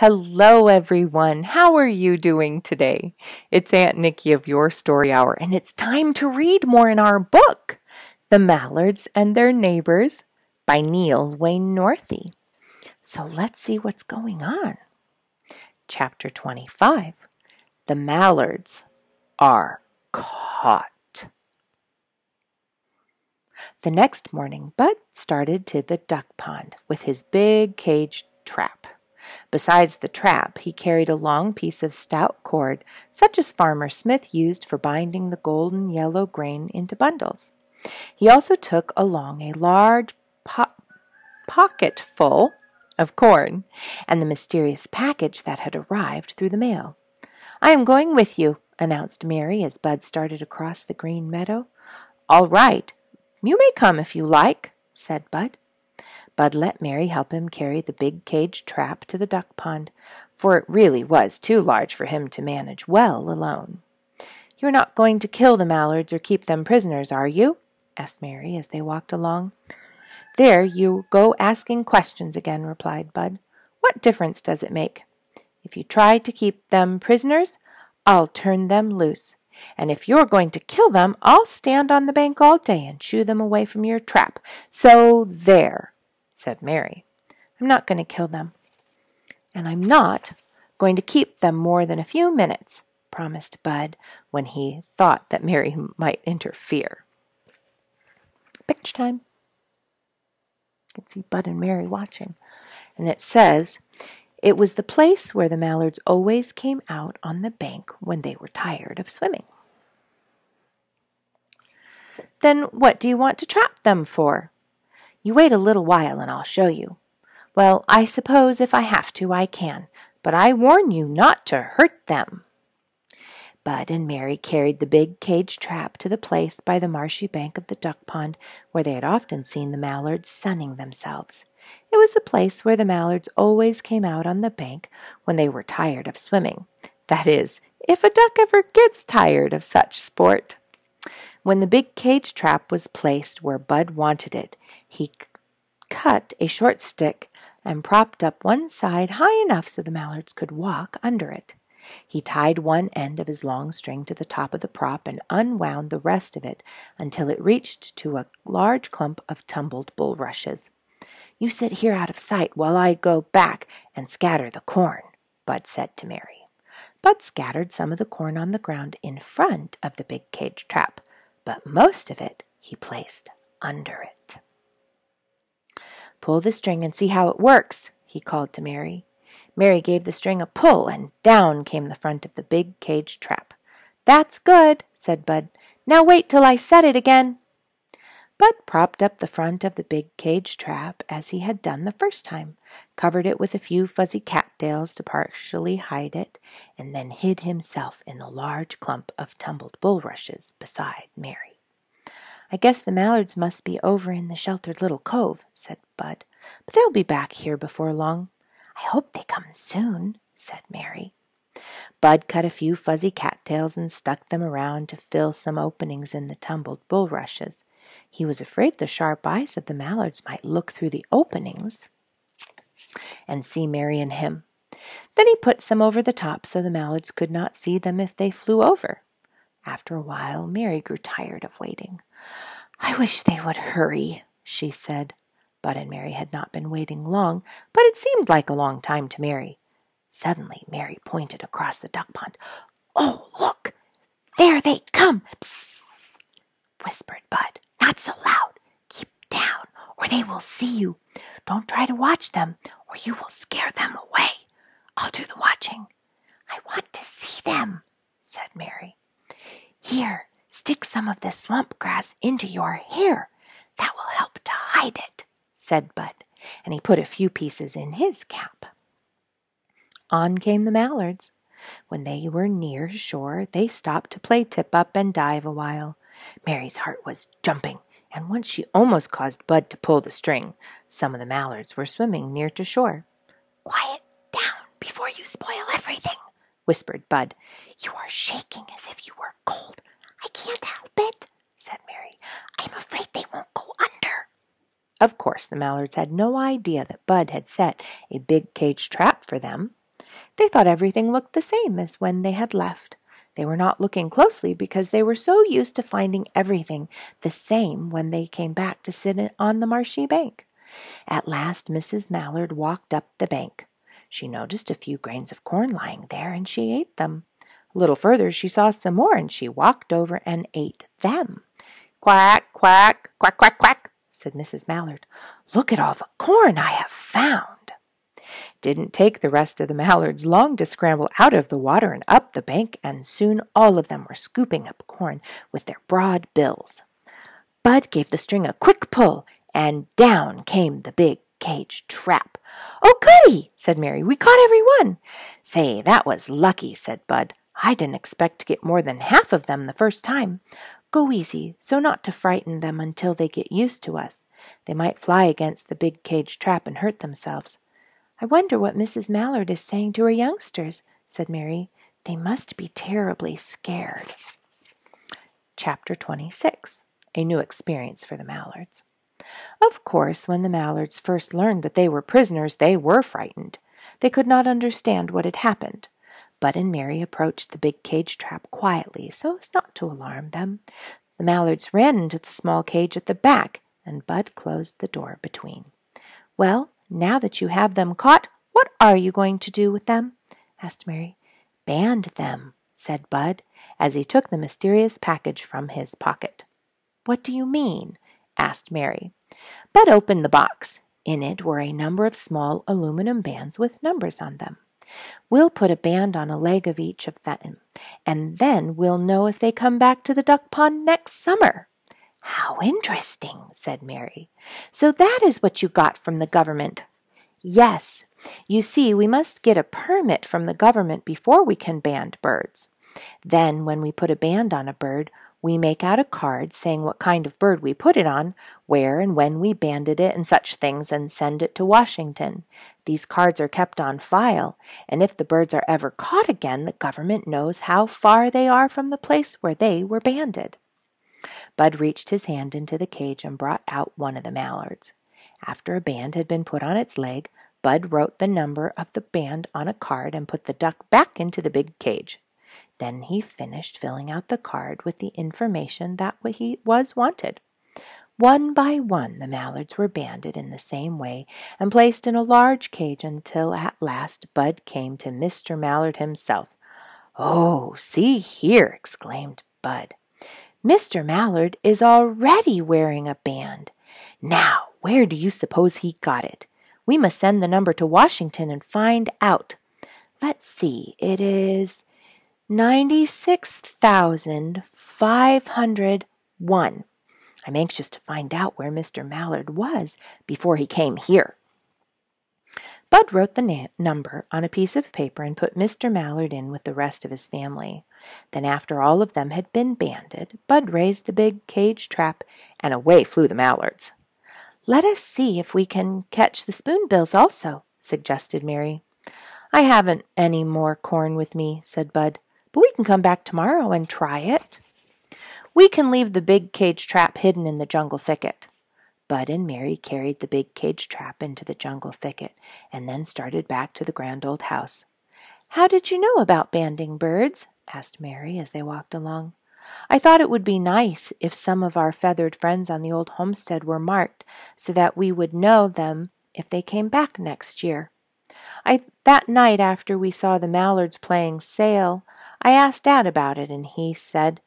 Hello, everyone. How are you doing today? It's Aunt Nikki of Your Story Hour, and it's time to read more in our book, The Mallards and Their Neighbors by Neil Wayne Northey. So let's see what's going on. Chapter 25 The Mallards are caught. The next morning, Bud started to the duck pond with his big cage trap. Besides the trap, he carried a long piece of stout cord, such as Farmer Smith used for binding the golden yellow grain into bundles. He also took along a large po- pocket full of corn and the mysterious package that had arrived through the mail. I am going with you, announced Mary as Bud started across the green meadow. All right, you may come if you like, said Bud. Bud let Mary help him carry the big cage trap to the duck pond, for it really was too large for him to manage well alone. You're not going to kill the mallards or keep them prisoners, are you? asked Mary as they walked along. There you go asking questions again, replied Bud. What difference does it make? If you try to keep them prisoners, I'll turn them loose. And if you're going to kill them, I'll stand on the bank all day and shoo them away from your trap. So there said Mary. I'm not going to kill them. And I'm not going to keep them more than a few minutes, promised Bud when he thought that Mary might interfere. Picture time. You can see Bud and Mary watching. And it says, It was the place where the mallards always came out on the bank when they were tired of swimming. Then what do you want to trap them for? You wait a little while and I'll show you. Well, I suppose if I have to, I can, but I warn you not to hurt them. Bud and Mary carried the big cage trap to the place by the marshy bank of the duck pond where they had often seen the mallards sunning themselves. It was the place where the mallards always came out on the bank when they were tired of swimming. That is, if a duck ever gets tired of such sport. When the big cage trap was placed where Bud wanted it, he cut a short stick and propped up one side high enough so the mallards could walk under it. He tied one end of his long string to the top of the prop and unwound the rest of it until it reached to a large clump of tumbled bulrushes. You sit here out of sight while I go back and scatter the corn, Bud said to Mary. Bud scattered some of the corn on the ground in front of the big cage trap but most of it he placed under it. Pull the string and see how it works, he called to Mary. Mary gave the string a pull, and down came the front of the big cage trap. That's good, said Bud. Now wait till I set it again. Bud propped up the front of the big cage trap as he had done the first time, covered it with a few fuzzy cattails to partially hide it, and then hid himself in the large clump of tumbled bulrushes beside Mary. I guess the mallards must be over in the sheltered little cove, said Bud, but they'll be back here before long. I hope they come soon, said Mary. Bud cut a few fuzzy cattails and stuck them around to fill some openings in the tumbled bulrushes. He was afraid the sharp eyes of the mallards might look through the openings and see Mary and him. Then he put some over the top so the mallards could not see them if they flew over. After a while, Mary grew tired of waiting. I wish they would hurry, she said. Bud and Mary had not been waiting long, but it seemed like a long time to Mary. Suddenly, Mary pointed across the duck pond. Oh, look! There they come! Psst! whispered Bud. Not so loud. Keep down, or they will see you. Don't try to watch them, or you will scare them away. I'll do the watching. I want to see them, said Mary. Here, stick some of the swamp grass into your hair. That will help to hide it, said Bud, and he put a few pieces in his cap. On came the mallards. When they were near shore, they stopped to play tip up and dive a while. Mary's heart was jumping, and once she almost caused Bud to pull the string. Some of the mallards were swimming near to shore. Quiet down before you spoil everything, whispered Bud. You are shaking as if you were cold. Can't help it, said Mary. I'm afraid they won't go under. Of course, the mallards had no idea that Bud had set a big cage trap for them. They thought everything looked the same as when they had left. They were not looking closely because they were so used to finding everything the same when they came back to sit on the marshy bank. At last Mrs. Mallard walked up the bank. She noticed a few grains of corn lying there, and she ate them. A little further she saw some more, and she walked over and ate them. Quack, quack, quack, quack, quack, said Mrs. Mallard. Look at all the corn I have found. Didn't take the rest of the mallards long to scramble out of the water and up the bank, and soon all of them were scooping up corn with their broad bills. Bud gave the string a quick pull, and down came the big cage trap. Oh, goody, said Mary. We caught every one. Say, that was lucky, said Bud. I didn't expect to get more than half of them the first time. Go easy, so not to frighten them until they get used to us. They might fly against the big cage trap and hurt themselves. I wonder what Mrs. Mallard is saying to her youngsters, said Mary. They must be terribly scared. Chapter 26 A New Experience for the Mallards. Of course, when the Mallards first learned that they were prisoners, they were frightened. They could not understand what had happened. Bud and Mary approached the big cage trap quietly so as not to alarm them. The Mallards ran into the small cage at the back, and Bud closed the door between. Well, now that you have them caught, what are you going to do with them? asked Mary. Band them, said Bud, as he took the mysterious package from his pocket. What do you mean? asked Mary. Bud opened the box. In it were a number of small aluminum bands with numbers on them. We'll put a band on a leg of each of them, and then we'll know if they come back to the duck pond next summer. How interesting, said Mary. So that is what you got from the government. Yes. You see, we must get a permit from the government before we can band birds. Then, when we put a band on a bird, we make out a card saying what kind of bird we put it on, where and when we banded it, and such things, and send it to Washington. These cards are kept on file, and if the birds are ever caught again, the government knows how far they are from the place where they were banded. Bud reached his hand into the cage and brought out one of the mallards. After a band had been put on its leg, Bud wrote the number of the band on a card and put the duck back into the big cage. Then he finished filling out the card with the information that he was wanted. One by one the mallards were banded in the same way and placed in a large cage until at last Bud came to Mr. Mallard himself. Oh, see here, exclaimed Bud. Mr. Mallard is already wearing a band. Now, where do you suppose he got it? We must send the number to Washington and find out. Let's see, it is 96,501. I'm anxious to find out where Mr. Mallard was before he came here. Bud wrote the na- number on a piece of paper and put Mr. Mallard in with the rest of his family. Then, after all of them had been banded, Bud raised the big cage trap, and away flew the mallards. Let us see if we can catch the spoonbills also, suggested Mary. I haven't any more corn with me, said Bud. But we can come back tomorrow and try it. We can leave the big cage trap hidden in the jungle thicket. Bud and Mary carried the big cage trap into the jungle thicket and then started back to the grand old house. How did you know about banding birds? asked Mary as they walked along. I thought it would be nice if some of our feathered friends on the old homestead were marked so that we would know them if they came back next year. I that night after we saw the mallards playing sail, I asked Dad about it, and he said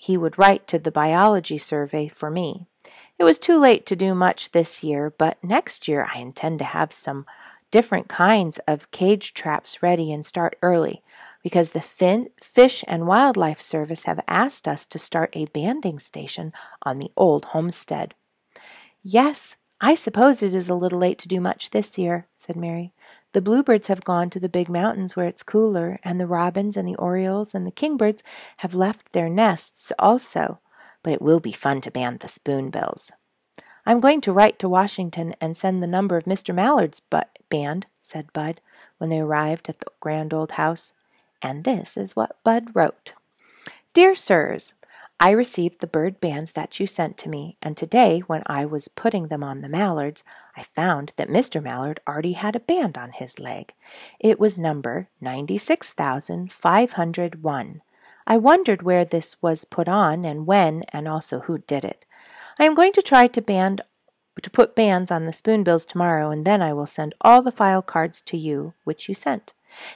he would write to the Biological Survey for me. It was too late to do much this year, but next year I intend to have some different kinds of cage traps ready and start early because the fin- Fish and Wildlife Service have asked us to start a banding station on the old homestead. Yes, I suppose it is a little late to do much this year, said Mary. The bluebirds have gone to the big mountains where it's cooler, and the robins and the orioles and the kingbirds have left their nests also. But it will be fun to band the spoonbills. I'm going to write to Washington and send the number of Mr. Mallard's band, said Bud, when they arrived at the grand old house. And this is what Bud wrote Dear Sirs, I received the bird bands that you sent to me, and today, when I was putting them on the mallards, I found that Mr. Mallard already had a band on his leg. It was number 96,501. I wondered where this was put on and when, and also who did it. I am going to try to band to put bands on the spoonbills tomorrow, and then I will send all the file cards to you which you sent.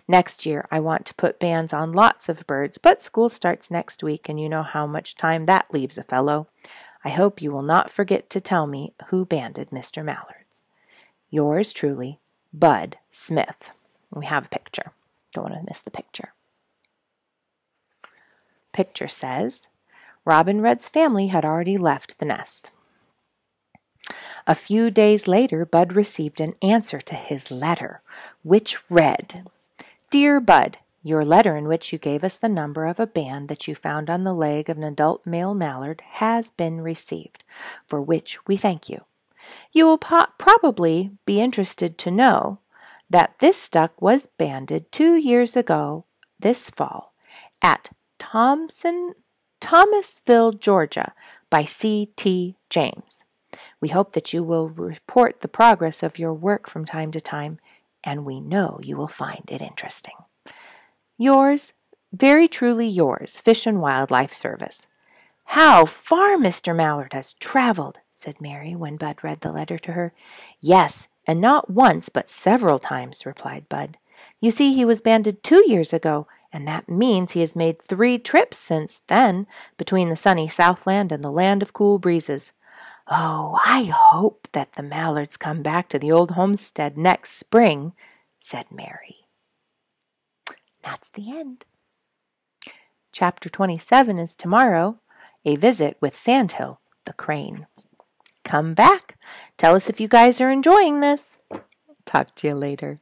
Next year, I want to put bands on lots of birds, but school starts next week, and you know how much time that leaves a fellow. I hope you will not forget to tell me who banded Mr. Mallard's. Yours truly, Bud Smith. We have a picture. Don't want to miss the picture. Picture says Robin Red's family had already left the nest. A few days later, Bud received an answer to his letter, which read Dear Bud, your letter in which you gave us the number of a band that you found on the leg of an adult male mallard has been received, for which we thank you. You will po- probably be interested to know that this duck was banded two years ago this fall at Thompson, Thomasville, Georgia, by C. T. James. We hope that you will report the progress of your work from time to time and we know you will find it interesting. Yours, very truly yours, Fish and Wildlife Service. How far Mr. Mallard has traveled, said Mary when Bud read the letter to her. Yes, and not once, but several times, replied Bud. You see, he was banded two years ago, and that means he has made three trips since then between the sunny Southland and the land of cool breezes. Oh, I hope that the mallards come back to the old homestead next spring, said Mary. That's the end. Chapter 27 is tomorrow A Visit with Sandhill, the Crane. Come back. Tell us if you guys are enjoying this. Talk to you later.